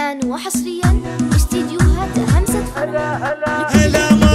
الآن وحصريا استديوهات همسة فرح هلا